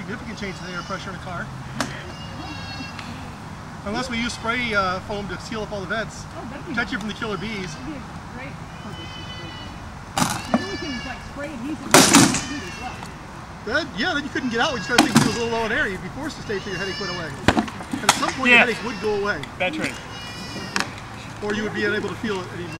significant change in the air pressure in a car. Unless we use spray uh, foam to seal up all the vents. Oh, Protect you from the killer bees. That, yeah, then you couldn't get out when you started think it was a little low in air. You'd be forced to stay till your headache went away. And at some point, Yeah. your headache would go away. That's right. Or you would be unable to feel it anymore.